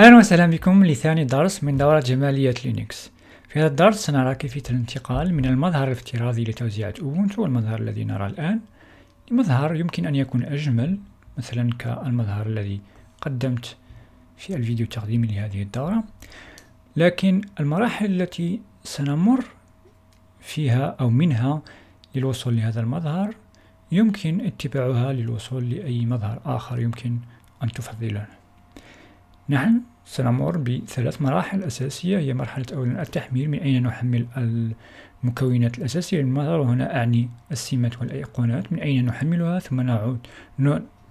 أهلا وسهلا بكم لثاني درس من دورة جمالية لينكس. في هذا الدرس سنرى كيفية الانتقال من المظهر الافتراضي لتوزيعة أوبونتو والمظهر الذي نرى الآن لمظهر يمكن أن يكون أجمل مثلا كالمظهر الذي قدمت في الفيديو التقديمي لهذه الدورة. لكن المراحل التي سنمر فيها أو منها للوصول لهذا المظهر يمكن اتباعها للوصول لأي مظهر آخر يمكن أن تفضله نحن سنمر بثلاث مراحل أساسية هي مرحلة أولا التحميل من أين نحمل المكونات الأساسية؟ للمظهر وهنا أعني السمات والأيقونات من أين نحملها؟ ثم نعود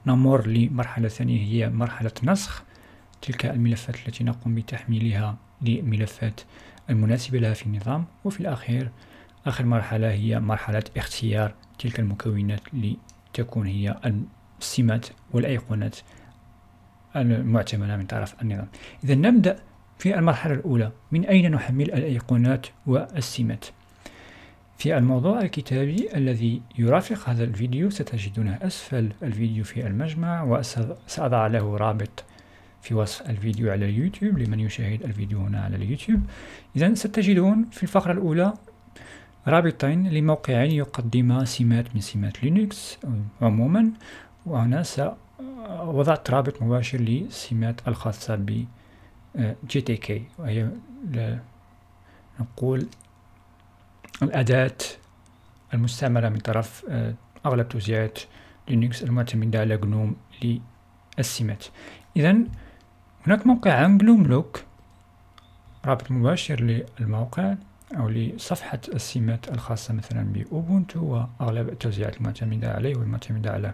نمر لمرحلة ثانية هي مرحلة نسخ تلك الملفات التي نقوم بتحميلها لملفات المناسبة لها في النظام. وفي الأخير آخر مرحلة هي مرحلة اختيار تلك المكونات لتكون هي السمات والأيقونات. المعتمدة من طرف النظام. إذا نبدأ في المرحلة الأولى من أين نحمل الأيقونات والسمات؟ في الموضوع الكتابي الذي يرافق هذا الفيديو ستجدونه أسفل الفيديو في المجمع وسأضع له رابط في وصف الفيديو على اليوتيوب لمن يشاهد الفيديو هنا على اليوتيوب. إذا ستجدون في الفقرة الأولى رابطين لموقعين يقدما سمات من سمات لينكس عموما وهنا وضعت رابط مباشر للسمات الخاصة ب GTK. وهي نقول الأداة المستعملة من طرف آه، أغلب توزيعات لينكس المعتمدة على GNOME للسمات إذا هناك موقع GNOME Look رابط مباشر للموقع أو لصفحة السمات الخاصة مثلا بأوبونتو وأغلب التوزيعات المعتمدة عليه والمعتمدة على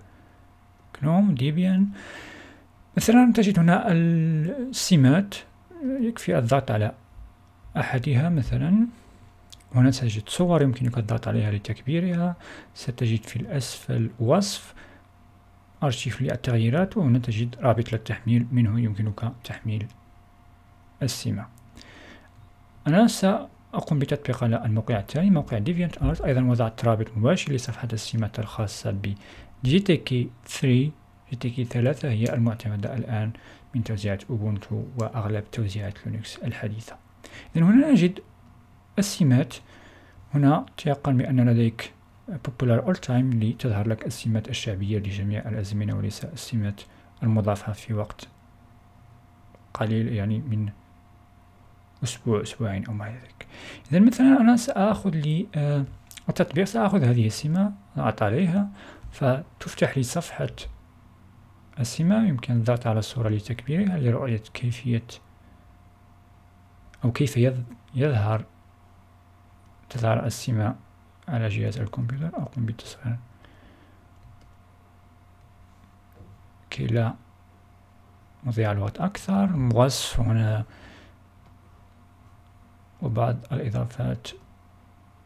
جنوم ديبيان مثلا تجد هنا السمات يكفي الضغط على أحدها مثلا. هنا ستجد صور يمكنك الضغط عليها لتكبيرها. ستجد في الأسفل وصف أرشيف للتغييرات. وهنا تجد رابط للتحميل منه يمكنك تحميل السمة. أنا سأقوم بتطبيق على الموقع التالي موقع DeviantArt أيضا وضعت رابط مباشر لصفحة السمات الخاصة GTK 3 GTK 3 هي المعتمدة الآن من توزيعات أوبنتو وأغلب توزيعات لينكس الحديثة. إذن هنا نجد السمات. هنا تيقن بأن لديك popular all time لتظهر لك السمات الشعبية لجميع الأزمنة وليس السمات المضافة في وقت قليل يعني من أسبوع أسبوعين أو ما ذلك. إذا مثلا أنا سأخذ لي آه التطبيق سأخذ هذه السمة أضغط عليها. فتفتح لي صفحة السمة يمكن الضغط على الصورة لتكبيرها لرؤية كيفية أو كيف يظهر تظهر السمة على جهاز الكمبيوتر أقوم بالتصغير كي لا. نضيع الوقت أكثر. وصف هنا. وبعض الإضافات.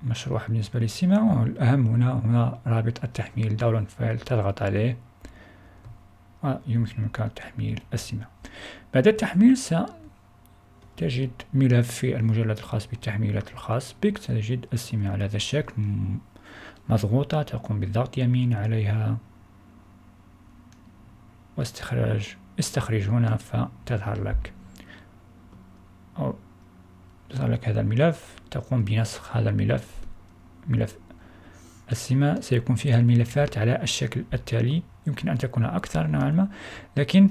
مشروح بالنسبة للسمة والأهم هنا هنا رابط التحميل download file تضغط عليه. ويمكنك تحميل السمة بعد التحميل ستجد ملف في المجلد الخاص بالتحميلات الخاص بك. ستجد السمة على هذا الشكل مضغوطة تقوم بالضغط يمين عليها. واستخراج استخرج هنا فتظهر لك. أو لك هذا الملف تقوم بنسخ هذا الملف ملف السمة سيكون فيها الملفات على الشكل التالي. يمكن أن تكون أكثر نوعا ما. لكن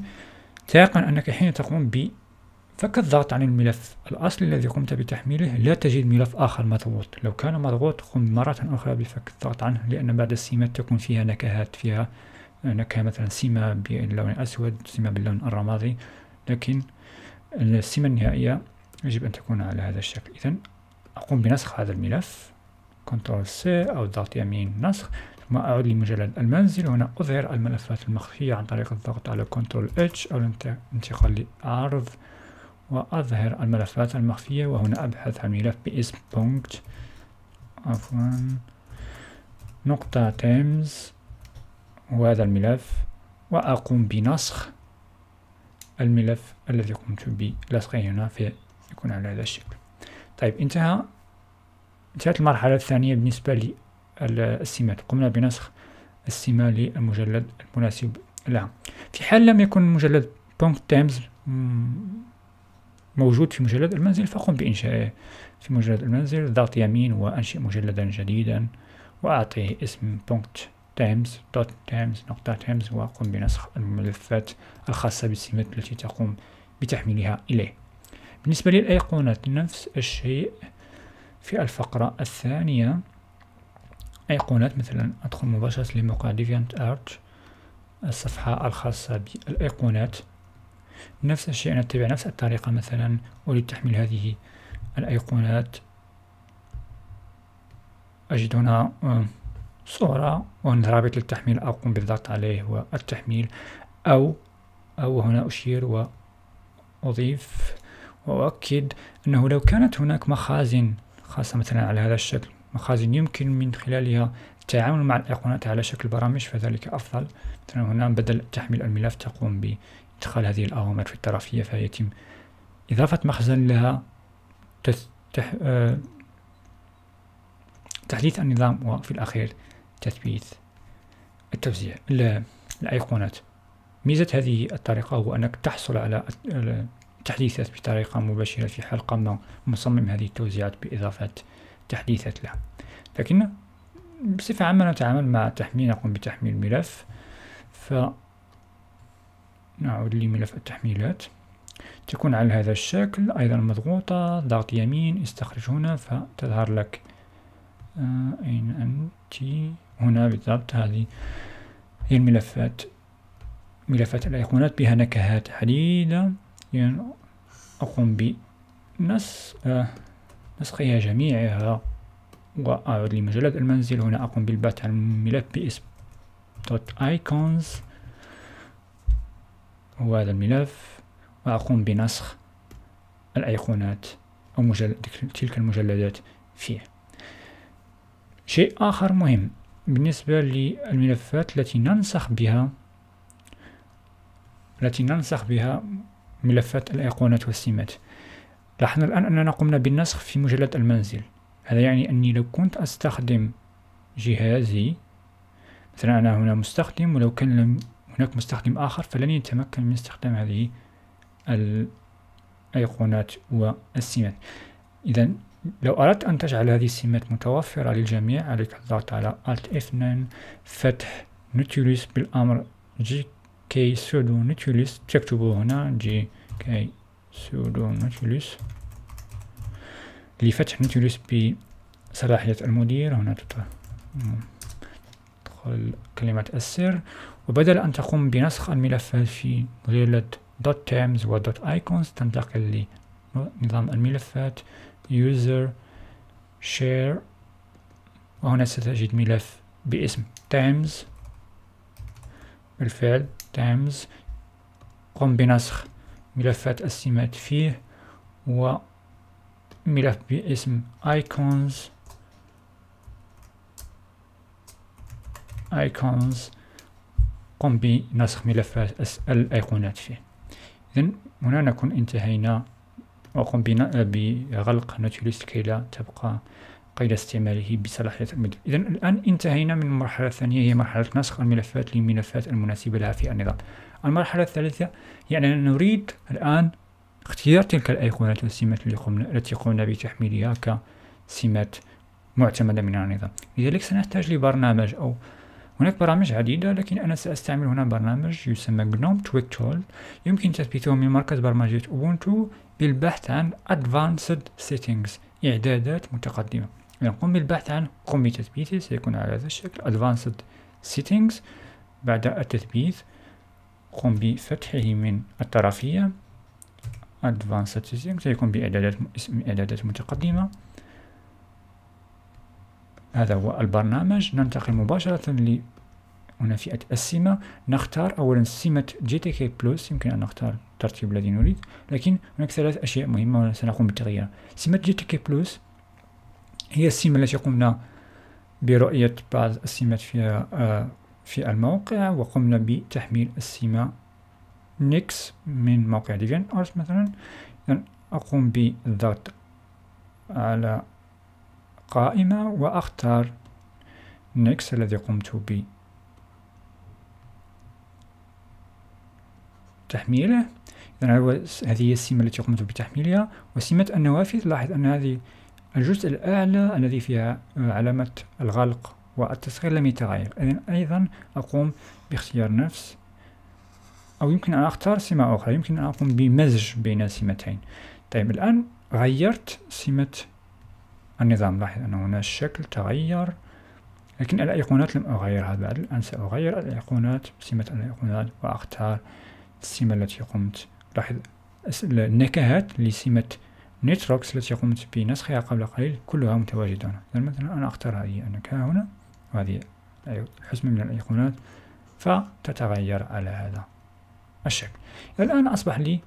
تيقن أنك حين تقوم بفك الضغط عن الملف الأصلي الذي قمت بتحميله لا تجد ملف آخر مضغوط. لو كان مضغوط قم مرة أخرى بفك الضغط عنه لأن بعض السمات تكون فيها نكهات فيها نكهة مثلا سمة باللون الأسود سمة باللون الرمادي. لكن السمة النهائية يجب أن تكون على هذا الشكل. إذا أقوم بنسخ هذا الملف. control C أو ضغط يمين نسخ. ثم أعود لمجلد المنزل. وهنا أظهر الملفات المخفية عن طريق الضغط على control H أو الانتقال لعرض وأظهر الملفات المخفية. وهنا أبحث عن ملف باسم point. عفوا. نقطة themes. وهذا الملف. وأقوم بنسخ الملف الذي قمت بلصقه هنا في يكون على هذا الشكل. طيب انتهى. انتهت المرحلة الثانية بالنسبة للسمات قمنا بنسخ السمة للمجلد المناسب لها. في حال لم يكن مجلد point themes موجود في مجلد المنزل فقم بإنشائه في مجلد المنزل ضغط يمين وأنشئ مجلدا جديدا وأعطيه اسم point themes dot themes نقطة themes وقم بنسخ الملفات الخاصة بالسمات التي تقوم بتحميلها إليه. بالنسبة للأيقونات نفس الشيء في الفقرة الثانية. أيقونات مثلا أدخل مباشرة لموقع DeviantArt الصفحة الخاصة بالأيقونات. نفس الشيء نتبع نفس الطريقة مثلا أريد تحميل هذه الأيقونات. أجد هنا آه، صورة رابط للتحميل أقوم بالضغط عليه والتحميل أو أو هنا أشير وأضيف وأؤكد أنه لو كانت هناك مخازن خاصة مثلا على هذا الشكل مخازن يمكن من خلالها التعامل مع الأيقونات على شكل برامج فذلك أفضل. مثلا هنا بدل تحميل الملف تقوم بإدخال هذه الأوامر في الطرفية فيتم إضافة مخزن لها تح... آه... تحديث النظام وفي الأخير تثبيت التوزيع الأيقونات ميزة هذه الطريقة هو أنك تحصل على التحديثات بطريقة مباشرة في حال قام مصمم هذه التوزيعات بإضافة تحديثات لها. لكن بصفة عامة نتعامل مع تحميل نقوم بتحميل ملف. ف نعود لملف التحميلات. تكون على هذا الشكل أيضا مضغوطة ضغط يمين استخرج هنا فتظهر لك آه، أين أنت؟ هنا بالضبط. هذه هي الملفات ملفات الأيقونات بها نكهات عديدة يعني أقوم بنسخ آه نسخها جميعها وأعود لمجلد المنزل. هنا أقوم بالبحث عن ملف باسم .icons هو هذا الملف. وأقوم بنسخ الأيقونات أو تلك المجلدات فيه. شيء آخر مهم. بالنسبة للملفات التي ننسخ بها التي ننسخ بها ملفات الأيقونات والسمات. لاحظنا الآن أننا قمنا بالنسخ في مجلد المنزل. هذا يعني أني لو كنت أستخدم جهازي مثلا أنا هنا مستخدم ولو كان هناك مستخدم آخر فلن يتمكن من استخدام هذه الأيقونات والسمات. إذا لو أردت أن تجعل هذه السمات متوفرة للجميع عليك الضغط على Alt F9 فتح Nautilus بالأمر gksudo nautilus تكتبه هنا gksudo nautilus لفتح Nautilus بصلاحية المدير هنا تدخل كلمة السر وبدل أن تقوم بنسخ الملفات في مجلد dot themes و dot icons تنتقل لنظام الملفات user share. وهنا ستجد ملف باسم times بالفعل times قم بنسخ ملفات السمات فيه وملف باسم icons. Icons قم بنسخ ملفات الأيقونات فيه إذن هنا نكون انتهينا وقم بغلق Nautilus كي لا تبقى قيد استعماله بصلاحية المدير إذن الآن انتهينا من المرحلة الثانية هي مرحلة نسخ الملفات للملفات المناسبة لها في النظام. المرحلة الثالثة يعني نريد الآن اختيار تلك الأيقونات والسمات التي قمنا بتحميلها كسمات معتمدة من النظام. لذلك سنحتاج لبرنامج أو هناك برامج عديدة لكن أنا سأستعمل هنا برنامج يسمى GNOME Tweak Tool يمكن تثبيته من مركز برمجية أوبونتو بالبحث عن Advanced Settings إعدادات متقدمة. قم بالبحث عنه قم بتثبيته سيكون على هذا الشكل. Advanced Settings. بعد التثبيت قم بفتحه من الطرفية. Advanced Settings. سيكون بإعدادات إعدادات متقدمة. هذا هو البرنامج. ننتقل مباشرة ل هنا فئة السمة. نختار أولا سمة GTK plus. يمكن أن نختار الترتيب الذي نريد لكن هناك ثلاث أشياء مهمة سنقوم بتغييرها سمة GTK plus هي السمة التي قمنا برؤية بعض السمات فيها آه في الموقع وقمنا بتحميل السمة نيكس من موقع DeviantArt مثلا. أقوم بالضغط على قائمة وأختار نيكس الذي قمت بتحميله. إذن هذه هي السمة التي قمت بتحميلها وسمة النوافذ. لاحظ أن هذه الجزء الأعلى الذي فيها علامة الغلق والتصغير لم يتغير. إذن أيضا أقوم باختيار نفس أو يمكن أن أختار سمة أخرى. يمكن أن أقوم بمزج بين سمتين. طيب الآن غيرت سمة النظام. لاحظ أن هنا الشكل تغير لكن الأيقونات لم أغيرها. بعد الآن سأغير الأيقونات سمة الأيقونات وأختار السمة التي قمت. لاحظ النكهات لسمة نيتروكس التي قمت بنسخها قبل قليل كلها متواجدة هنا مثلا أنا أختار هذه النكهة هنا وهذه حزمة من الأيقونات فتتغير على هذا الشكل. الآن أصبح لي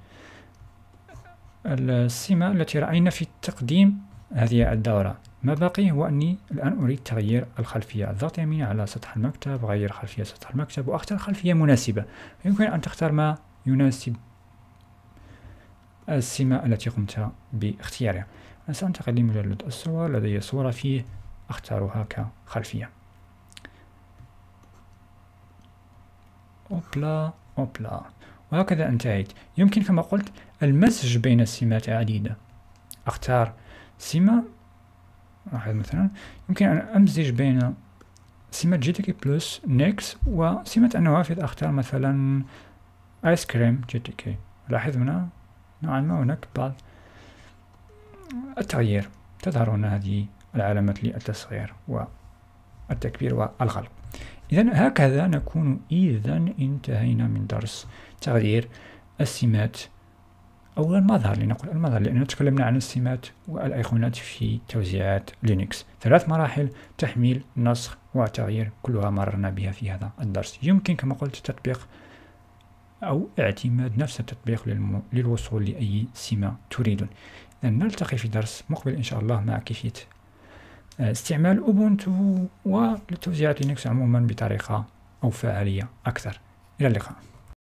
السمة التي رأينا في التقديم هذه الدورة. ما بقي هو أني الآن أريد تغيير الخلفية الضغط يمين على سطح المكتب غير خلفية سطح المكتب وأختار خلفية مناسبة. يمكن أن تختار ما يناسب السمة التي قمت باختيارها. سأنتقل لمجلد الصور. لدي صورة فيه أختارها كخلفية. أوبلا أوبلا. وهكذا انتهيت. يمكن كما قلت المزج بين السمات عديدة. أختار سمة واحد مثلا. يمكن أن أمزج بين سمة GTK plus نيكس وسمة النوافذ أختار مثلا ice cream GTK. لاحظ هنا نوعا ما هناك بعض التغيير تظهر هنا هذه العلامات للتصغير والتكبير والغلق. إذا هكذا نكون إذا انتهينا من درس تغيير السمات. أو المظهر لنقول المظهر لأننا تكلمنا عن السمات والأيقونات في توزيعات لينكس. ثلاث مراحل تحميل نسخ وتغيير كلها مررنا بها في هذا الدرس. يمكن كما قلت تطبيق أو اعتماد نفس التطبيق للوصول لأي سمة تريدون. نلتقي في درس مقبل إن شاء الله مع كيفية. استعمال أوبونتو وتوزيعات لينكس عموما بطريقة أو فعالية أكثر. إلى اللقاء.